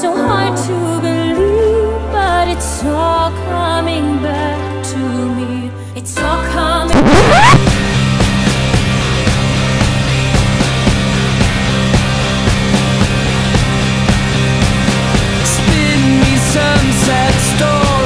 so hard to believe, but it's all coming back to me. It's all coming. Spin me sunset story.